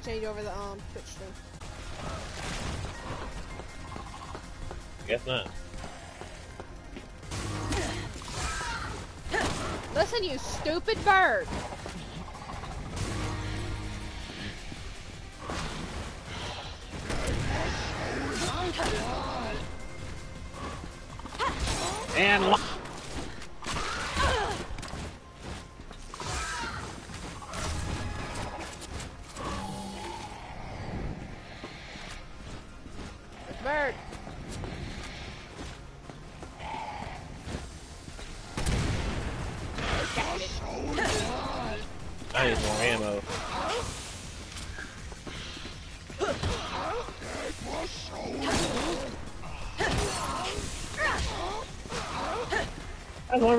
gotta change over the um Twitch stream. Guess not. Listen, you stupid bird. And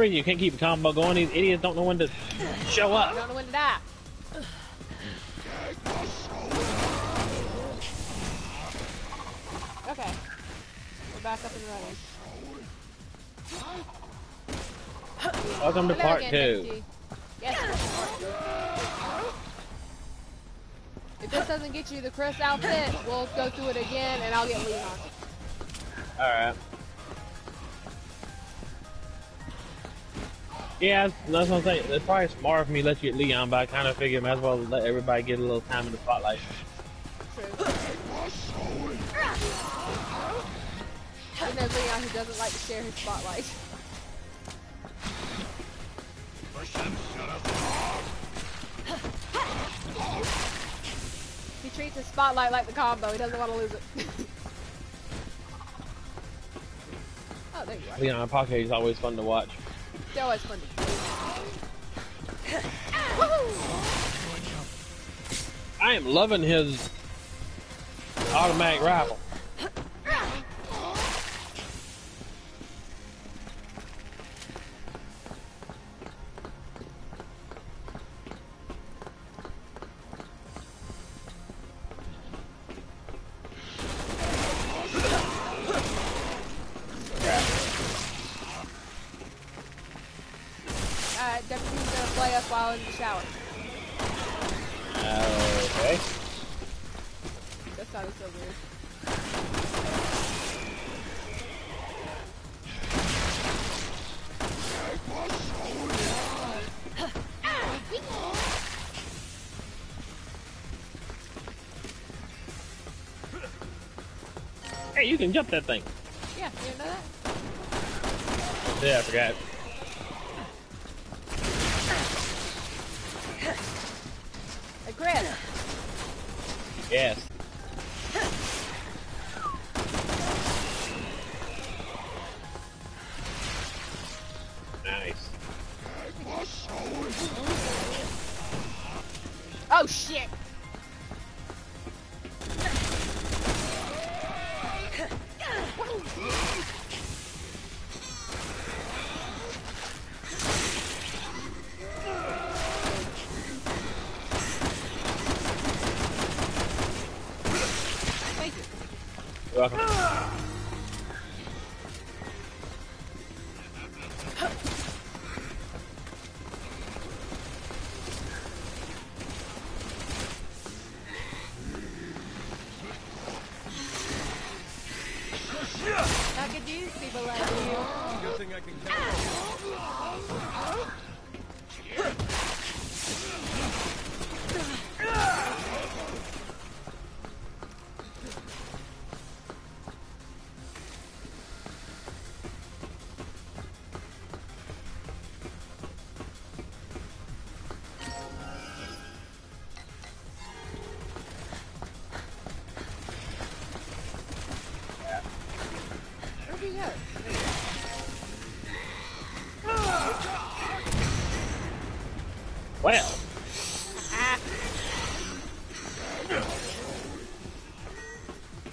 reason you can't keep a combo going. These idiots don't know when to show up. Don't know when to die. Okay. We're back up and running. Welcome to Hello part again, two. Yes. If this doesn't get you the Chris outfit, we'll go through it again and I'll get Leon. Alright. Yeah, that's, that's what I'm saying. It's probably smart for me to let you get Leon, but I kind of figure I might as well let everybody get a little time in the spotlight. True. And there's Leon who doesn't like to share his spotlight. he treats his spotlight like the combo. He doesn't want to lose it. oh, there you are. Leon Pocket is always fun to watch. They're always fun I am loving his automatic rifle. Hey, you can jump that thing. Yeah, you know that? Yeah, I forgot. Chris. Yes.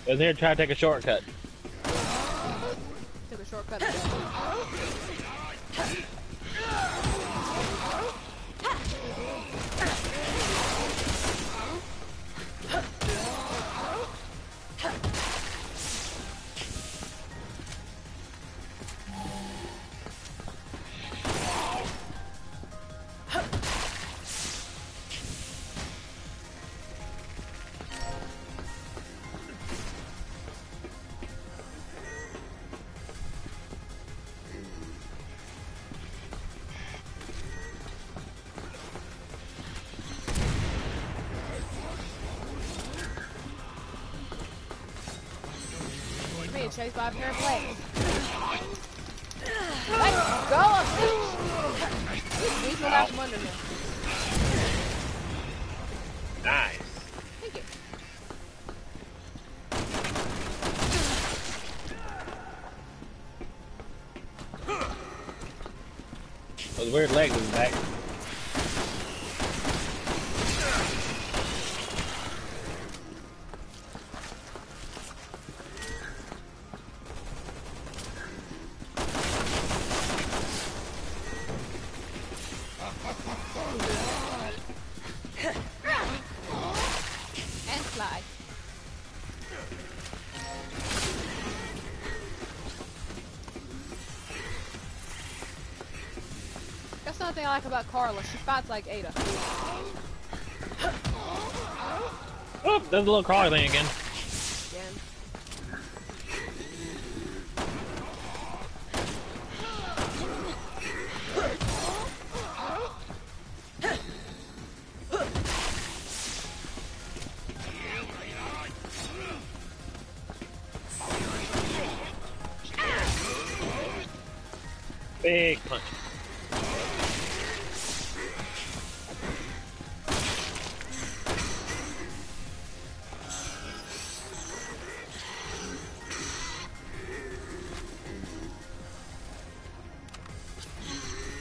Was here try to take a shortcut. Those weird legs in the back. Like about Carla. She fights like Ada. Oh, there's a little crawler thing again. Again.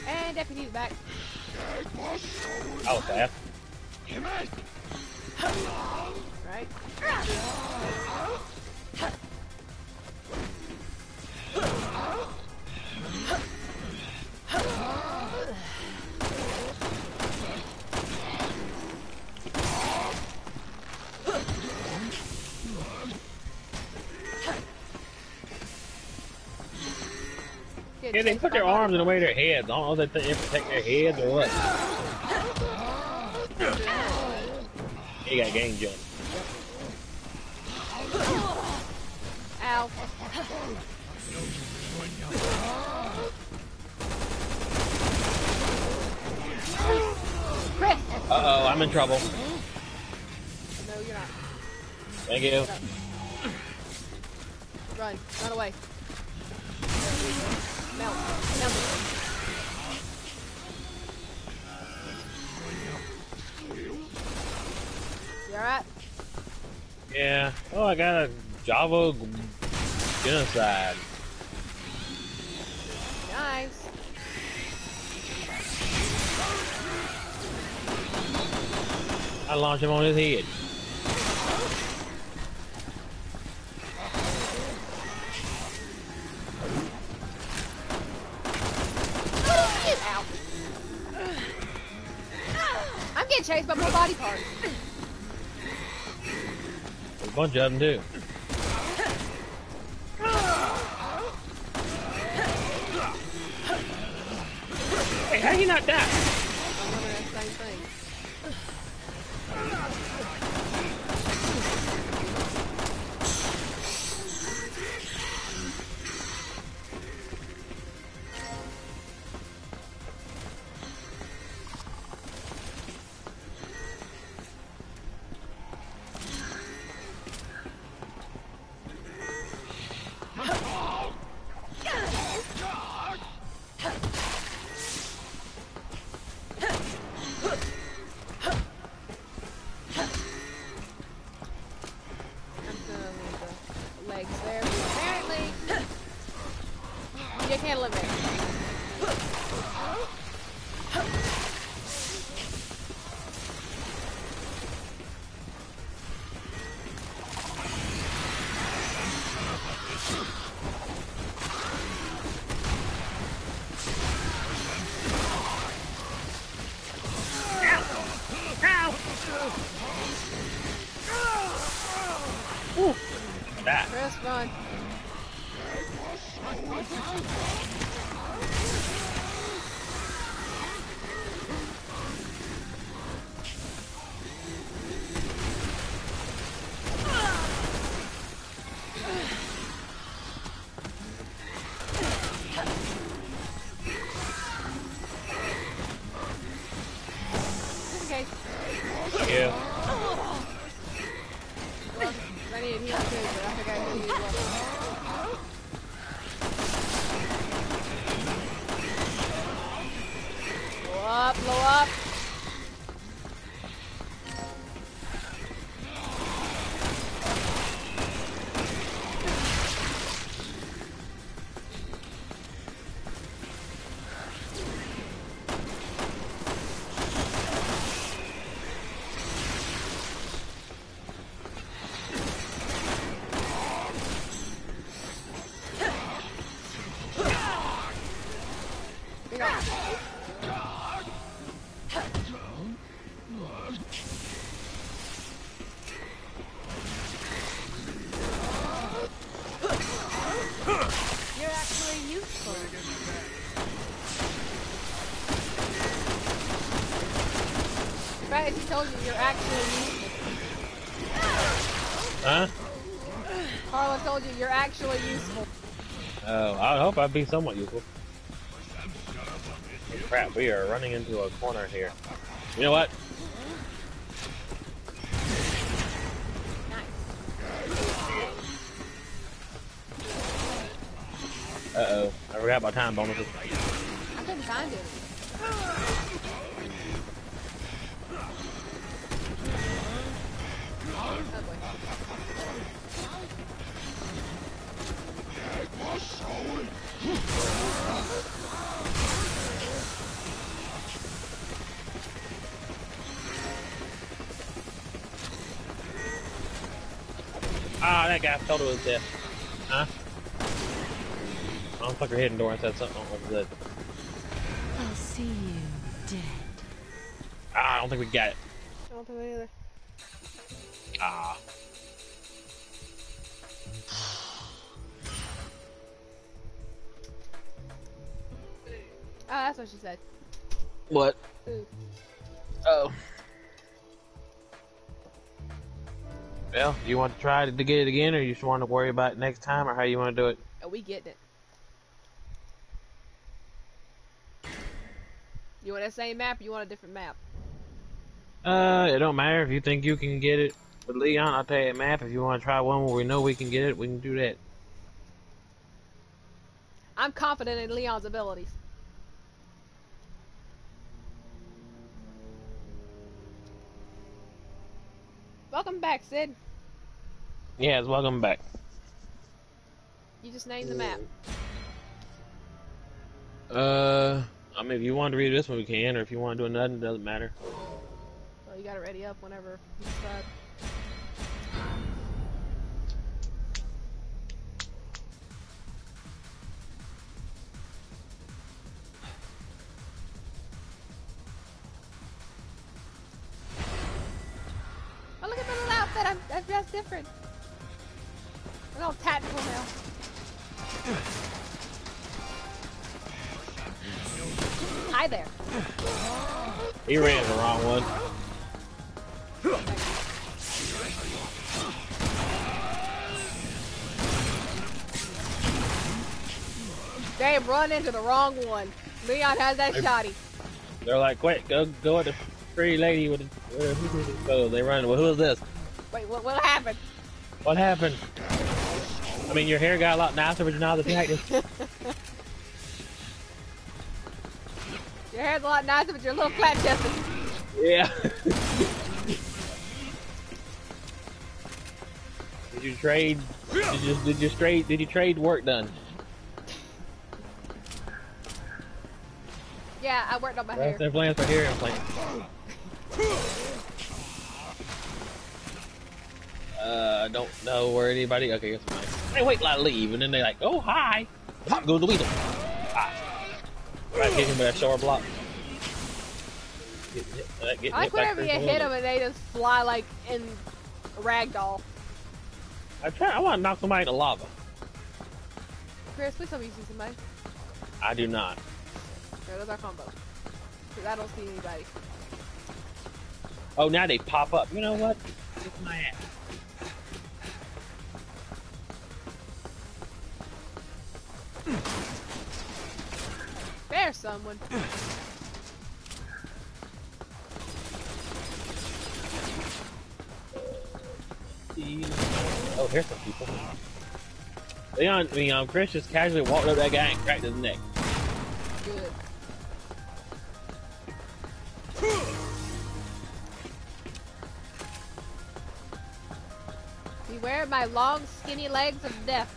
And deputy's back. That was fast. Right? Yeah, they put their arms in the way of their heads. I don't know if they protect their heads or what. He got game jump. Ow. Chris! Uh oh, I'm in trouble. No, you're not. Thank you. Run. Run away. Melt. Melt. You alright? Yeah. Oh, I got a Java genocide. Nice. I launch him on his head. Chased by more body parts. There's a bunch of them too. Case he told you you're actually useful. Huh? Carla told you you're actually useful. Oh, I hope I'd be somewhat useful. Crap, we are running into a corner here. You know what? Uh-oh. I forgot about time bonuses. I couldn't find it. That guy fell to his death. Huh? Motherfucker hit hidden door and said something over the. I'll see you dead. Ah, I don't think we got it. I don't think either. Ah. Oh, that's what she said. What? Ooh. Oh. Well, do you want to try to get it again, or you just want to worry about it next time, or how you want to do it? Oh, we getting it. You want that same map or you want a different map? Uh, it don't matter if you think you can get it with Leon. I'll tell you a map. If you want to try one where we know we can get it, we can do that. I'm confident in Leon's abilities. Welcome back, Sid. Yes, welcome back. You just named the map. Uh, I mean, if you want to read this one, we can, or if you want to do another, it doesn't matter. Well, you got it ready up whenever you decide. He ran the wrong one. They run into the wrong one. Leon has that shotty. They're like, quick, go, go at the pretty lady with the. Uh, who did it? They run. Well, who is this? Wait, what, what happened? What happened? I mean, your hair got a lot nicer, but you're not the detective. Your hair's a lot nicer, but you're a little flat chested. yeah. did you trade? Did you did you trade? Did you trade work done? Yeah, I worked on my That's hair. their plans for hair implant. Uh, I don't know where anybody. Okay, it's fine. They wait till I leave, and then they like, oh hi, pop goes the weasel. Ah. Right, hit him with that shower block. Get, hit, uh, get I like whenever you hit them and they just fly like in ragdoll. I try. I want to knock somebody into lava. Chris, please tell me you see somebody. I do not. There, there's our combo. Because I don't see anybody. Oh, now they pop up. You know what? Kick my ass. There's someone. Oh, here's some people. Leon, I mean, um, Chris just casually walked up that guy and cracked his neck. Good. Beware my long, skinny legs of death.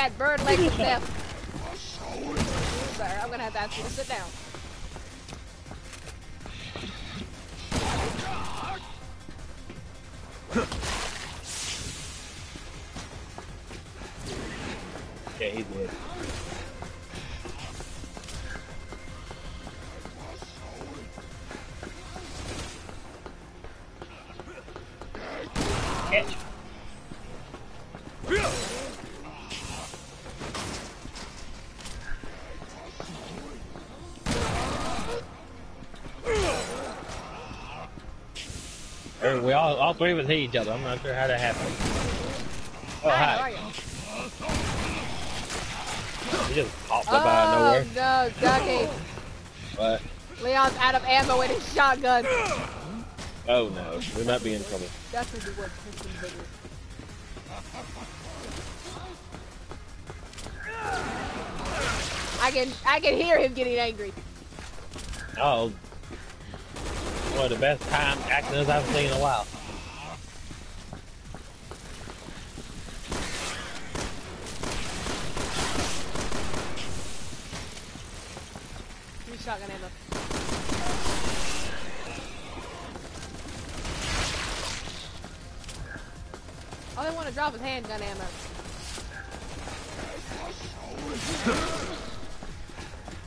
Got bird legs death. Sorry, I'm gonna have to ask you to sit down. Three of us hit each other. I'm not sure how that happened. Oh, Hi, hi. He just popped up out of Oh nowhere. no, Ducky. But, Leon's out of ammo in his shotgun. oh no, we might be in trouble. That's what the word piston bigger. I can I can hear him getting angry. Oh, one of the best time actors I've seen in a while. Use shotgun ammo. All they want to drop is handgun ammo.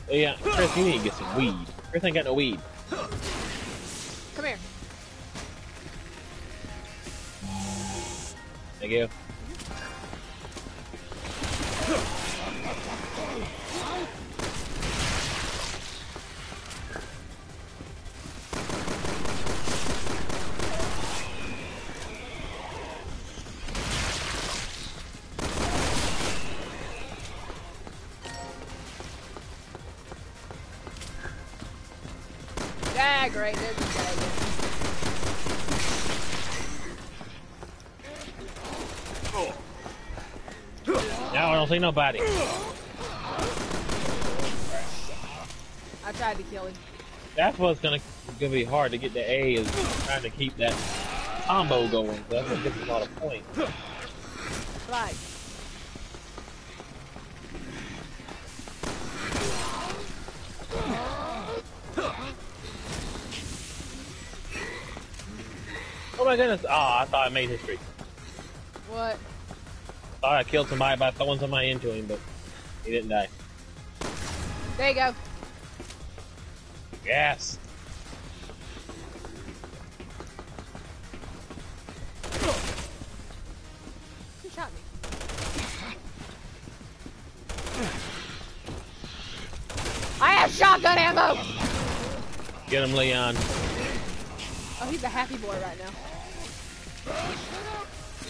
Yeah, uh, Chris, you need to get some weed. Chris ain't got no weed. Come here. Thank you. Don't see nobody. I tried to kill him. That's what's gonna gonna be hard to get the A is trying to keep that combo going. That's what gets a lot of points. Right. Oh my goodness! Oh, I thought I made history. What? Thought I killed somebody by throwing somebody into him, but he didn't die. There you go. Yes. Who shot me? I have shotgun ammo! Get him, Leon. Oh, he's a happy boy right now.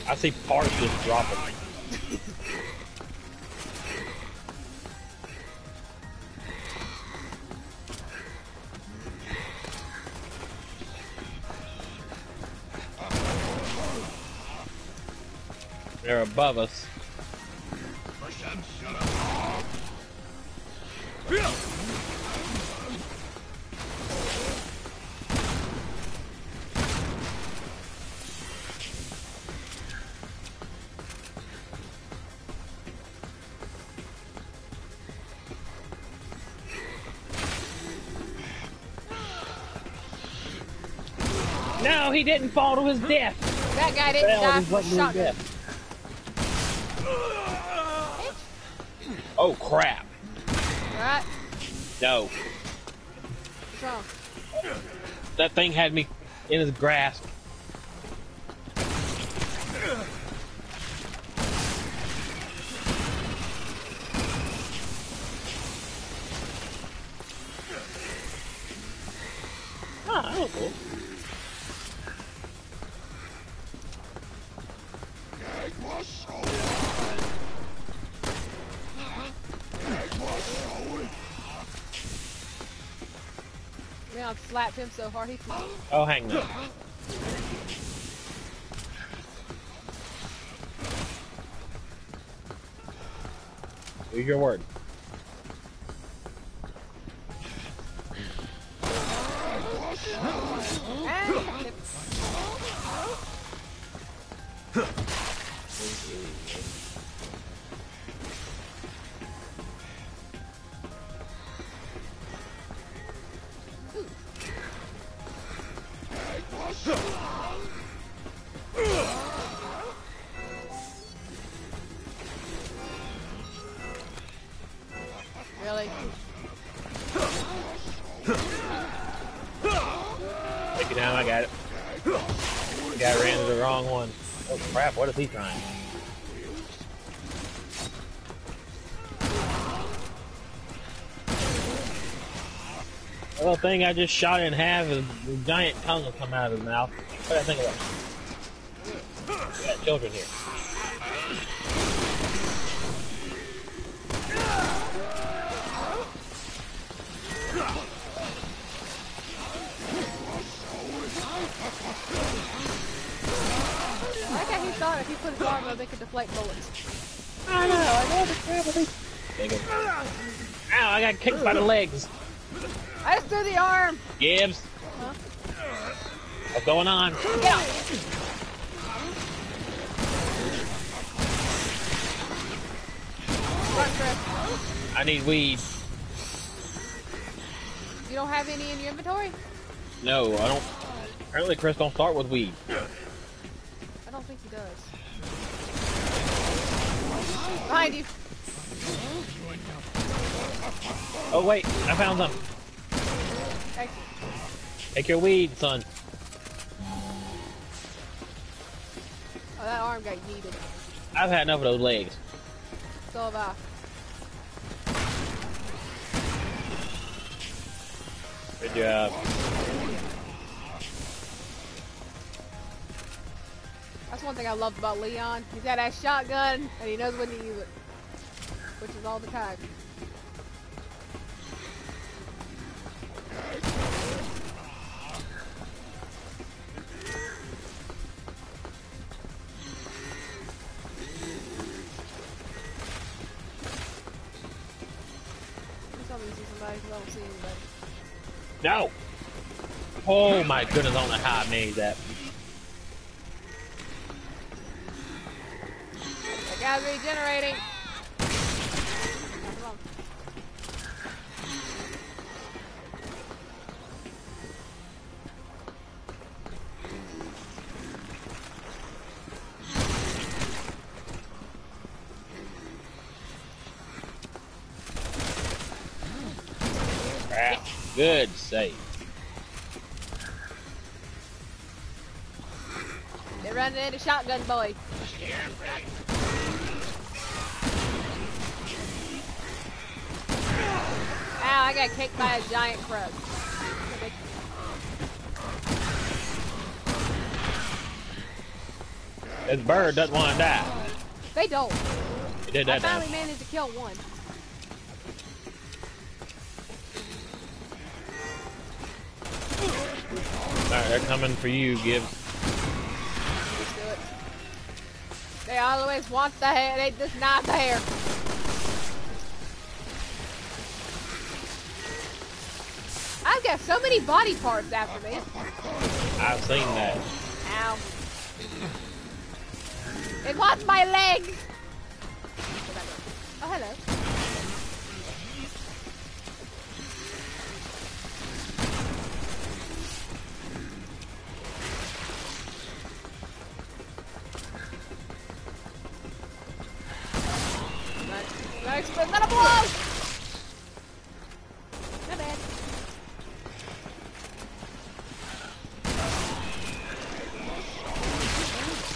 I see parts just dropping. Above us. No, he didn't fall to his death. That guy didn't Fell die from a went to his shotgun. Oh crap! Right? No, that thing had me in his grasp. Leon him so hard he flew. Oh, hang on. Use your word. What is he trying? little thing I just shot in half, and a giant tongue will come out of his mouth. What do I think of that? We got children here. Kicked by the legs. I just threw the arm. Gibbs. Huh? What's going on? Get off. I need weed. You don't have any in your inventory? No, I don't. Apparently, Chris don't start with weed. I don't think he does. Behind you. Oh wait, I found them. Take your weed, son. Oh, that arm got yeeted. I've had enough of those legs. So have I. Good job. That's one thing I loved about Leon. He's got that shotgun, and he knows when to use it. Which is all the time. Oh my goodness, I don't know how I made that. That guy's regenerating. Come on. Crap. Good save. They're running shotgun boy. Ow, I got kicked by a giant crow. This bird doesn't want to die. They don't. He did I that now. finally managed to kill one. Alright, they're coming for you, Gibbs. Always want the hair. They just not the hair. I've got so many body parts after me. I've seen that. Ow. It wants my leg.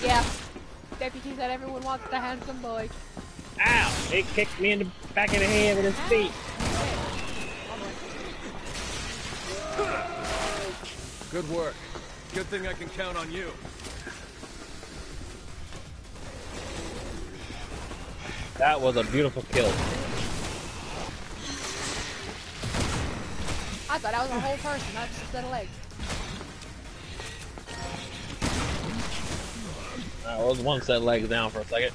Yeah. Deputy said everyone wants the handsome boy. Ow! It kicked me in the back of the head with his feet. Good work. Good thing I can count on you. That was a beautiful kill. I thought I was a whole person, not just a set of legs. I was one set legs down for a second.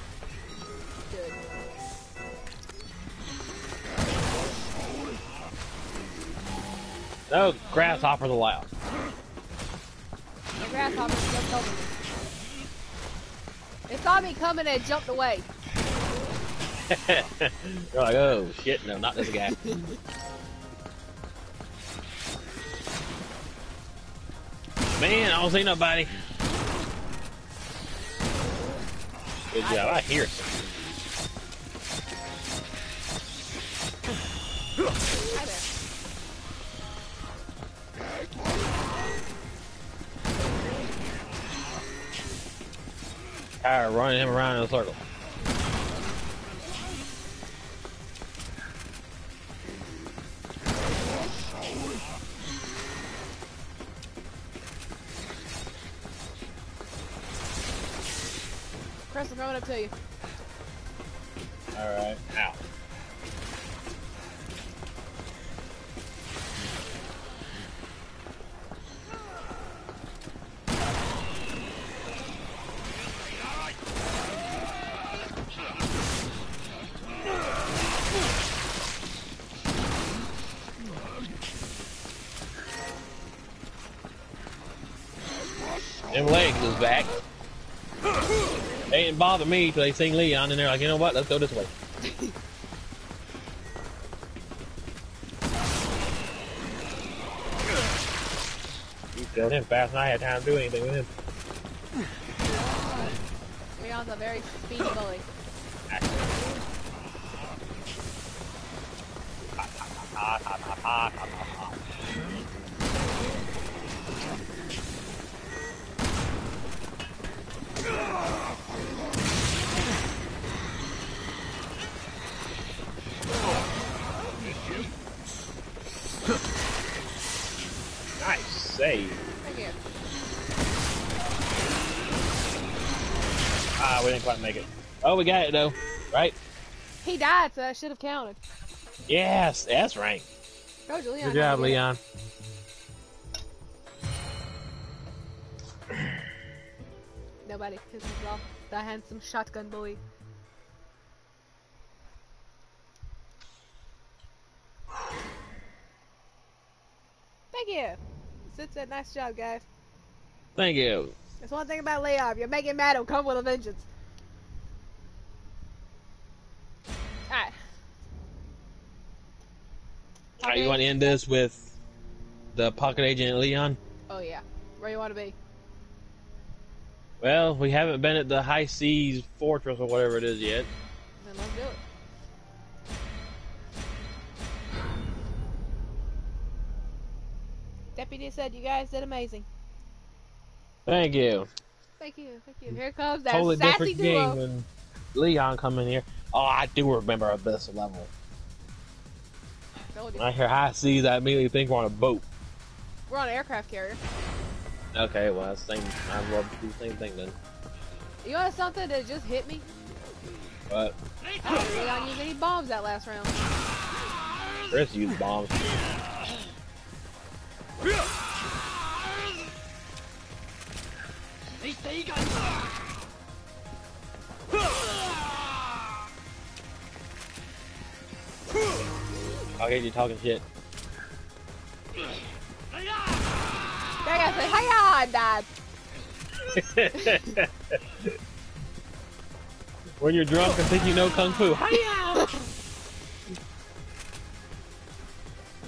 Good. No grasshoppers allowed. The grasshopper jumped over me. It saw me coming and jumped away. You're like, oh shit, no, not this guy. Man, I don't see nobody. Good job. I hear. Tired of running him around in a circle. Chris, I'm coming up to you. Alright. Ow. Didn't bother me till they seen Leon and they're like, you know what, let's go this way. he killed him fast and I had time to do anything with him. Leon's a very speedy bully. Nice Ah, we didn't quite make it. Oh, we got it though, right? He died, so I should have counted. Yes, that's right. Go, Leon. Good job, Leon. Nobody pisses off the handsome shotgun boy. Thank you. Sit said, nice job, guys. Thank you. That's one thing about Leon. If you're making mad, it'll come with a vengeance. Alright. Alright, you want to end this with the pocket agent Leon? Oh, yeah. Where you want to be? Well, we haven't been at the High Seas Fortress or whatever it is yet. Then let's do it. Deputy said you guys did amazing. Thank you. Thank you, thank you. Here comes that Totally sassy different duo. game when Leon come in here. Oh, I do remember this level. Told you. When I hear High Seas, I immediately think we're on a boat. We're on an aircraft carrier. Okay, well, that's the same. I love to do the same thing then. You know something that just hit me? But I don't really not use any bombs that last round. Chris used bombs. I'll get you talking shit. That guy said, "Hiya!" and when you're drunk and think you know kung fu. Hiya!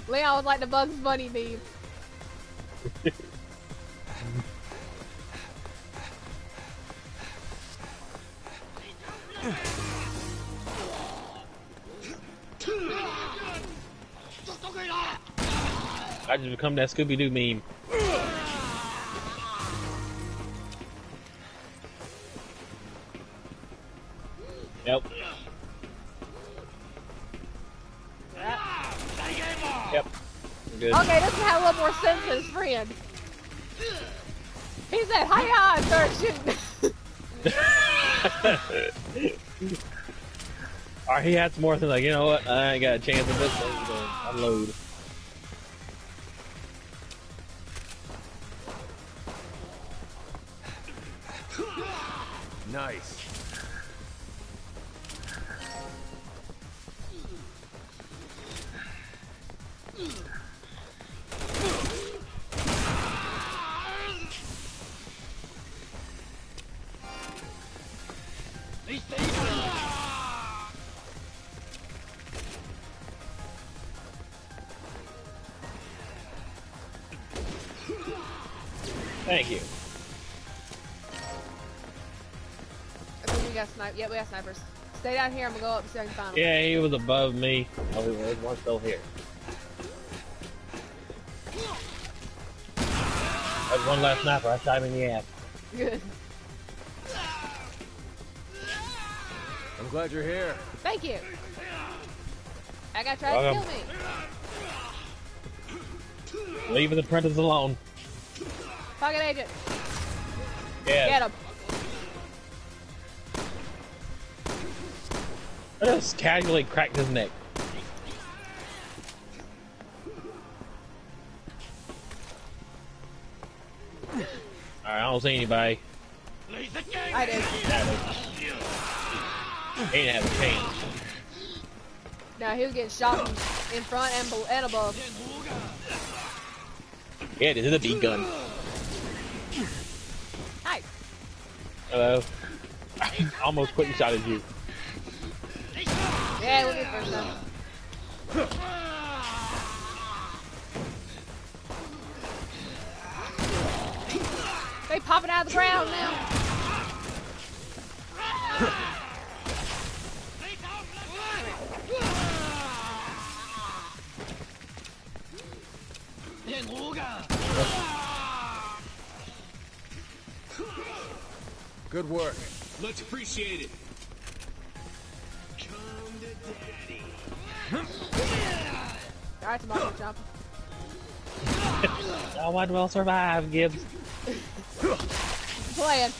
Leon was like the Bugs Bunny meme. I just become that Scooby Doo meme. Yep. Yep. Good. Okay, this one had a little more sense than his friend. He said, "Hiya!" and started shooting. Or he had some more things like, you know what? I ain't got a chance at this. I'm gonna unload. Nice. Yeah, we got snipers. Stay down here. I'm gonna go up and see if I can find them. Yeah, he was above me. Oh, there's one still here. There's one last sniper. I shot him in the ass. Good. I'm glad you're here. Thank you. I got tried Welcome. to kill me. Leaving the apprentice alone. Pocket agent. Yeah. Get him. Just casually cracked his neck. Alright, I don't see anybody. I did. He didn't have a change. No, he was getting shot in, front and, and above. Yeah, this is a big gun. Hi. Hello. Almost quit and shot at you. Yeah, we'll be first time. They popping out of the ground now. Good work. Much appreciated. Alright, tomorrow, jump. Why do I survive, Gibbs? Playing.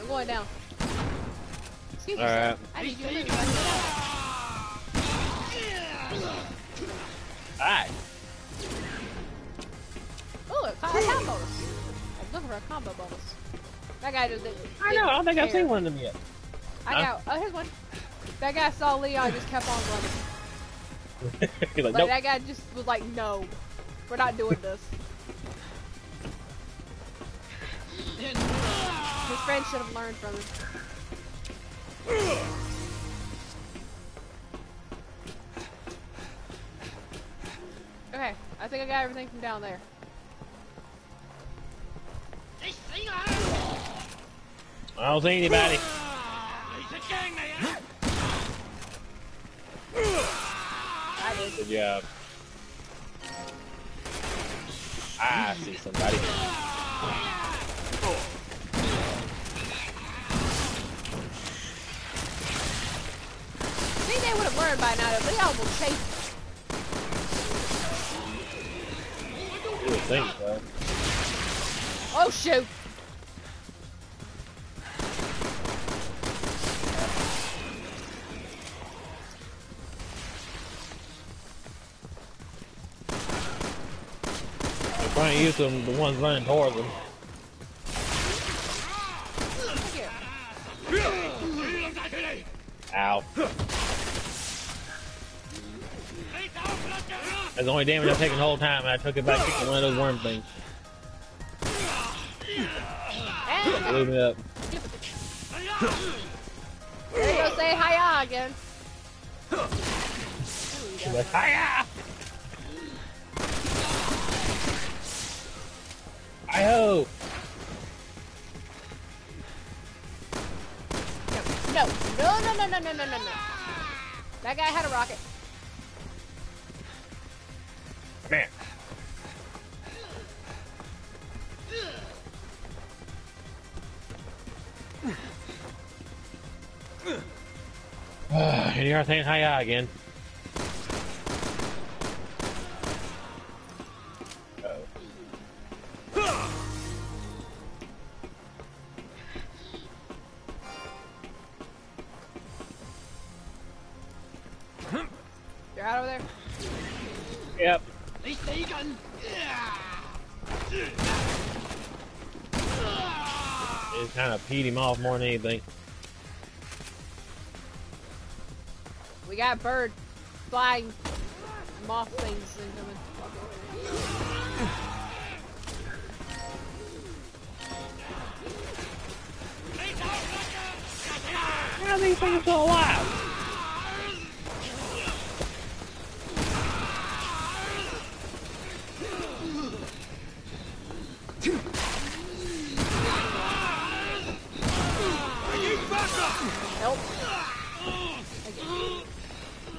I'm going down. Excuse me, sir. Alright. I need you to move. Alright. Ooh, a co- a combo bonus. I'm looking for a combo bonus. That guy just didn't. I know, I don't think I've seen one of them yet. I got. Oh, here's one. That guy saw Leon, just kept on running. Like, Like nope. that guy just was like, "No, we're not doing this." His friend should have learned from him. Okay, I think I got everything from down there. I don't see anybody. Good job. I see somebody. think they would have learned by now that Leon will chase. You would think so. Oh shoot! Use them, the ones running towards them. Ow. That's the only damage I've taken the whole time, and I took it by kicking one of those worm things. Blew me up. there you go, say hiya again. She's like, hiya! Hi-ho! No, no, no, no, no, no, no, no, no. That guy had a rocket. Come here. and you're saying hiya again. Peed him off more than anything. We got bird flying moth things incoming. How are these things still alive?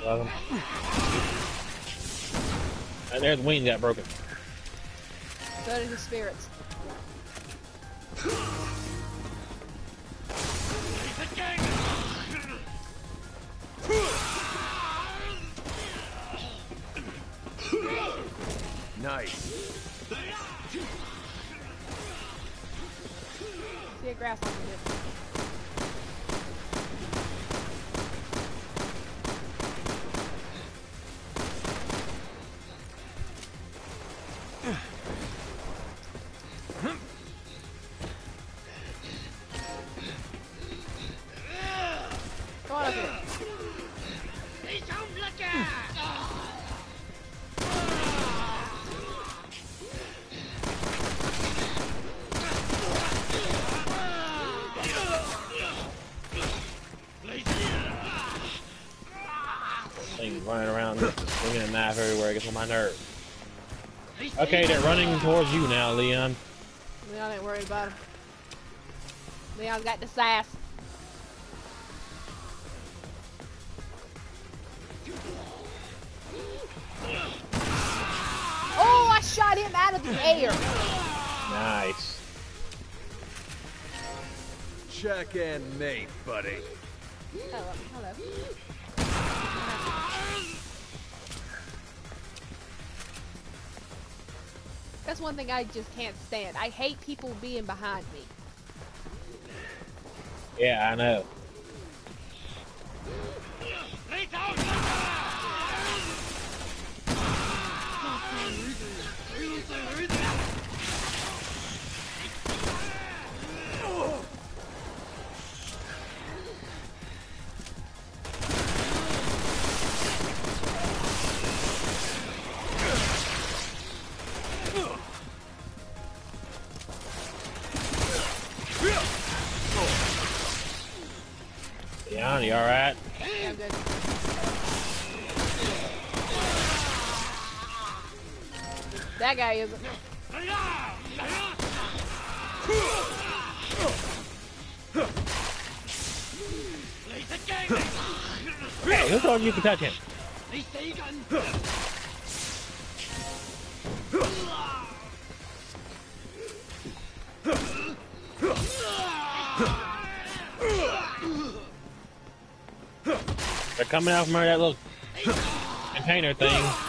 of them. And there's wing got broken. Go to the spirits. Nice. See a grass on on my nerves. Okay, they're running towards you now, Leon. Leon ain't worried about him. Leon's got the sass. Oh, I shot him out of the air. Nice. Check and mate, buddy. Hello, hello. That's one thing I just can't stand. I hate people being behind me. Yeah, I know. Guy isn't. Hey, who told you could touch him? They're coming out from under that little container thing.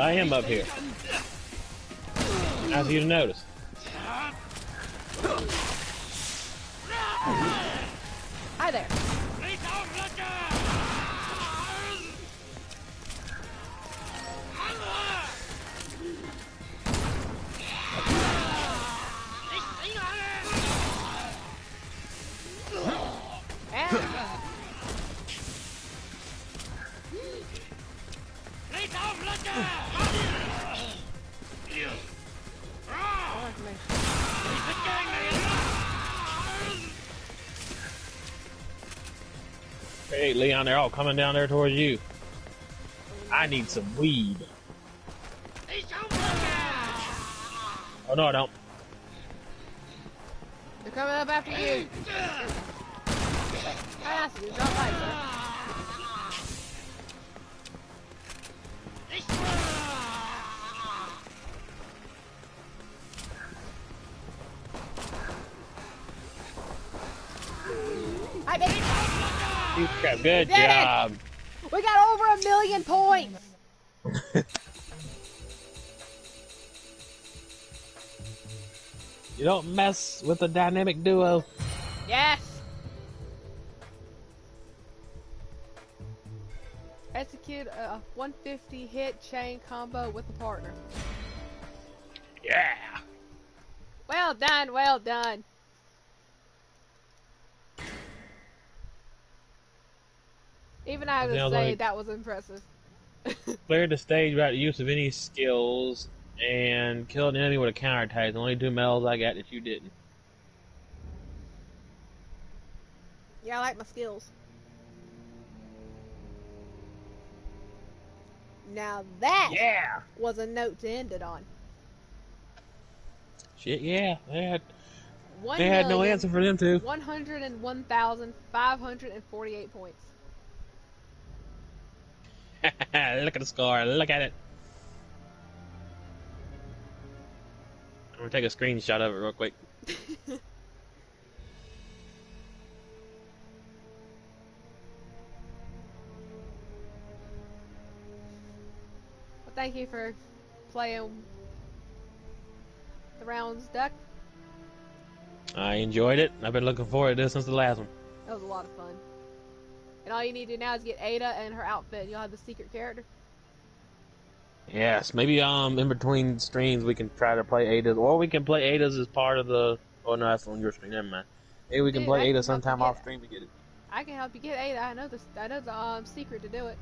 I am up here. How's you to notice? Leon, they're all coming down there towards you. I need some weed. Oh, no, I don't. They're coming up after you. I asked you, drop it. Good it! job. We got over a million points. You don't mess with the dynamic duo. Yes. Execute a 150 hit chain combo with a partner. Yeah. Well done, well done. Even I would say like- that was impressive. Cleared the stage without the use of any skills and killed an enemy with a counterattack. The only two medals I got that you didn't. Yeah, I like my skills. Now that Yeah. was a note to end it on. Shit, yeah. They had, they had no answer for them to. 101,548 points. look at the score. Look at it. I'm gonna take a screenshot of it real quick. thank you for playing the rounds, Duck. I enjoyed it. I've been looking forward to this since the last one. That was a lot of fun. And all you need to do now is get Ada and her outfit. and You'll have the secret character. Yes, maybe um in between streams we can try to play Ada's, or we can play Ada's as part of the. Oh no, that's on your stream. Never mind. Maybe we can Dude, play I Ada sometime off stream to get it. I can help you get Ada. I know the I know the um secret to do it.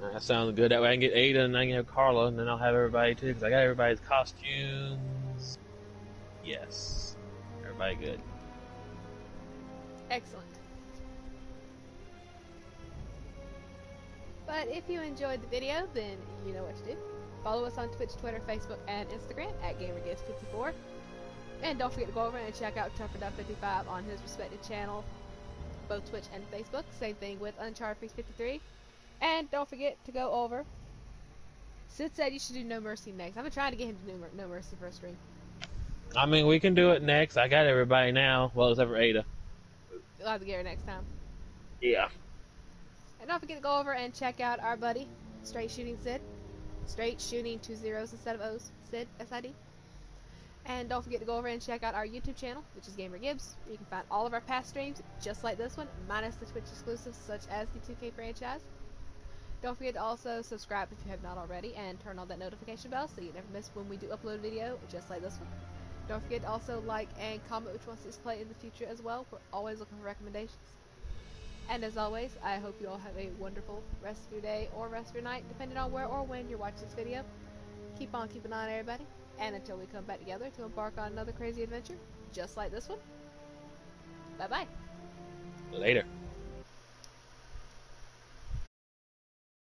That sounds good. That way I can get Ada and I can have Carla, and then I'll have everybody too, because I got everybody's costumes. Yes, everybody good. Excellent. But if you enjoyed the video, then you know what to do. Follow us on Twitch, Twitter, Facebook, and Instagram at GamerGibbs54. And don't forget to go over and check out Trevor55 on his respective channel, both Twitch and Facebook. Same thing with Uncharted53. And don't forget to go over. Sid said you should do No Mercy next. I've been trying to get him to do No Mercy for a stream. I mean, we can do it next. I got everybody now. Well, except for Ada. You'll have to get her next time. Yeah. And don't forget to go over and check out our buddy, Straight Shooting Sid. Straight Shooting two zeros instead of O's. Sid, S-I-D. And don't forget to go over and check out our YouTube channel, which is Gamer Gibbs. You can find all of our past streams, just like this one, minus the Twitch exclusives such as the 2K franchise. Don't forget to also subscribe if you have not already, and turn on that notification bell so you never miss when we do upload a video, just like this one. Don't forget to also like and comment which ones to play in the future as well. We're always looking for recommendations. And as always, I hope you all have a wonderful rest of your day or rest of your night, depending on where or when you're watching this video. Keep on keeping on, everybody. And until we come back together to embark on another crazy adventure, just like this one, bye bye. Later.